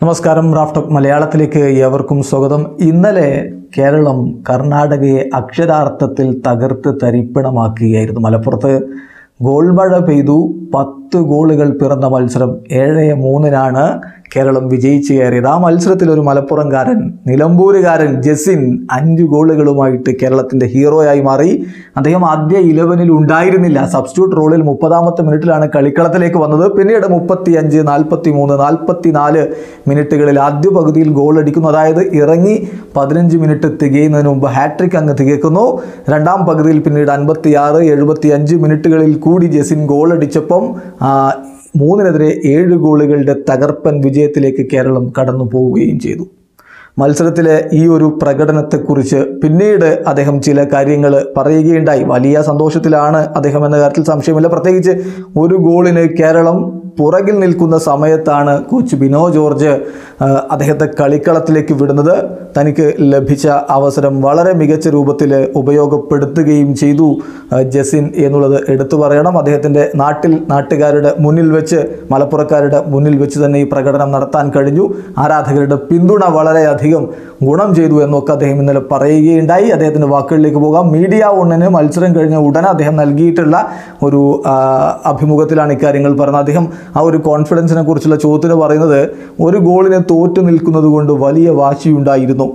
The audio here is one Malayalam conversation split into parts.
നമസ്കാരം റാഫ്റ്റോക്ക് മലയാളത്തിലേക്ക് ഏവർക്കും സ്വാഗതം. ഇന്നലെ കേരളം കർണാടകയെ അക്ഷരാർത്ഥത്തിൽ തകർത്ത് തരിപ്പണമാക്കുകയായിരുന്നു. മലപ്പുറത്ത് ഗോൾമഴ പെയ്തു പത്ത് ഗോളുകൾ പിറന്ന മത്സരം ഏഴ് മൂന്നിനാണ് കേരളം വിജയിച്ചു കയറിയത്. ആ മത്സരത്തിൽ ഒരു മലപ്പുറംകാരൻ നിലമ്പൂരുകാരൻ ജസിൻ അഞ്ച് ഗോളുകളുമായിട്ട് കേരളത്തിന്റെ ഹീറോയായി മാറി. അദ്ദേഹം ആദ്യ ഇലവനിൽ ഉണ്ടായിരുന്നില്ല. സബ്സ്റ്റിറ്റ്യൂട്ട് റോളിൽ മുപ്പതാമത്തെ മിനിറ്റിലാണ് കളിക്കളത്തിലേക്ക് വന്നത്. പിന്നീട് മുപ്പത്തി അഞ്ച് നാൽപ്പത്തി മൂന്ന് നാൽപ്പത്തി നാല് മിനിറ്റുകളിൽ ആദ്യ പകുതിയിൽ ഗോൾ അടിക്കുന്നു അതായത് ഇറങ്ങി പതിനഞ്ച് മിനിറ്റ് തികയുന്നതിന് മുമ്പ് ഹാട്രിക് അങ്ങ് തികക്കുന്നു. രണ്ടാം പകുതിയിൽ പിന്നീട് അൻപത്തി ആറ് എഴുപത്തി അഞ്ച് മിനിറ്റുകളിൽ കൂടി ജസിൻ ആ, മൂന്നിനെതിരെ ഏഴ് ഗോളുകളുടെ തകർപ്പൻ വിജയത്തിലേക്ക് കേരളം കടന്നു പോവുകയും ചെയ്തു. മത്സരത്തിലെ ഈ ഒരു പ്രകടനത്തെക്കുറിച്ച് പിന്നീട് അദ്ദേഹം ചില കാര്യങ്ങൾ പറയുകയുണ്ടായി. വലിയ സന്തോഷത്തിലാണ് അദ്ദേഹം എന്ന കാര്യത്തിൽ സംശയമില്ല. പ്രത്യേകിച്ച് ഒരു ഗോളിന് കേരളം പുറകിൽ നിൽക്കുന്ന സമയത്താണ് കോച്ച് ബിനോ ജോർജ് അദ്ദേഹത്തെ കളിക്കളത്തിലേക്ക് വിടുന്നത്. തനിക്ക് ലഭിച്ച അവസരം വളരെ മികച്ച രൂപത്തിൽ ഉപയോഗപ്പെടുത്തുകയും ചെയ്തു ജസിൻ എന്നുള്ളത് എടുത്തു പറയണം. അദ്ദേഹത്തിന്റെ നാട്ടിൽ നാട്ടുകാരുടെ മുന്നിൽ വെച്ച് മലപ്പുറക്കാരുടെ മുന്നിൽ വെച്ച് തന്നെ ഈ പ്രകടനം നടത്താൻ കഴിഞ്ഞു. ആരാധകരുടെ പിന്തുണ വളരെയധികം ഗുണം ചെയ്തു എന്നൊക്കെ അദ്ദേഹം ഇന്നലെ പറയുകയുണ്ടായി. അദ്ദേഹത്തിന്റെ വാക്കുകളിലേക്ക് പോകാം. മീഡിയ ഒന്നിന് മത്സരം കഴിഞ്ഞ ഉടനെ അദ്ദേഹം നൽകിയിട്ടുള്ള ഒരു അഭിമുഖത്തിലാണ് ഇക്കാര്യങ്ങൾ പറഞ്ഞത്. അദ്ദേഹം ആ ഒരു കോൺഫിഡൻസിനെ കുറിച്ചുള്ള ചോദ്യത്തിന് പറയുന്നത് ഒരു ഗോളിനെ തോറ്റു നിൽക്കുന്നത് കൊണ്ട് വലിയ വാശിയുണ്ടായിരുന്നു.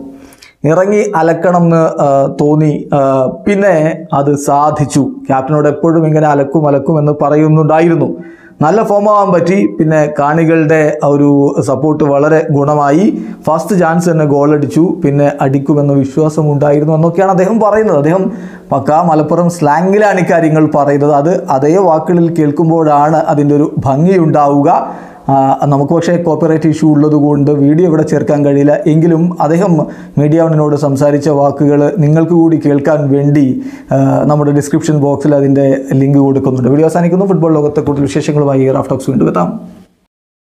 ഇറങ്ങി അലക്കണം എന്ന് തോന്നി. പിന്നെ അത് സാധിച്ചു. ക്യാപ്റ്റനോട് എപ്പോഴും ഇങ്ങനെ അലക്കും അലക്കും എന്ന് പറയുന്നുണ്ടായിരുന്നു. നല്ല ഫോം ആവാൻ പറ്റി. പിന്നെ കാണികളുടെ ഒരു സപ്പോർട്ട് വളരെ ഗുണമായി. ഫസ്റ്റ് ചാൻസ് തന്നെ ഗോളടിച്ചു പിന്നെ അടിക്കുമെന്ന വിശ്വാസം ഉണ്ടായിരുന്നു എന്നൊക്കെയാണ് അദ്ദേഹം പറയുന്നത്. അദ്ദേഹം പക്കാ മലപ്പുറം സ്ലാങ്ങിലാണ് ഇക്കാര്യങ്ങൾ പറയുന്നത്. അത് അതേ വാക്കുകളിൽ കേൾക്കുമ്പോഴാണ് അതിന്റെ ഒരു ഭംഗി ഉണ്ടാവുക ആ, നമുക്ക് പക്ഷേ കോപ്പിറൈറ്റ് ഇഷ്യൂ ഉള്ളതുകൊണ്ട് വീഡിയോ ഇവിടെ ചേർക്കാൻ കഴിയില്ല. എങ്കിലും അദ്ദേഹം മീഡിയ വണ്ണിനോട് സംസാരിച്ച വാക്കുകൾ നിങ്ങൾക്ക് കൂടി കേൾക്കാൻ വേണ്ടി നമ്മുടെ ഡിസ്ക്രിപ്ഷൻ ബോക്സിൽ അതിന്റെ ലിങ്ക് കൊടുക്കുന്നുണ്ട്. വീഡിയോ അവസാനിക്കുന്നു. ഫുട്ബോൾ ലോകത്തെ കൂടുതൽ വിശേഷങ്ങളുമായി റാഫ്റ്റോക്സ് വീണ്ടും എത്താം.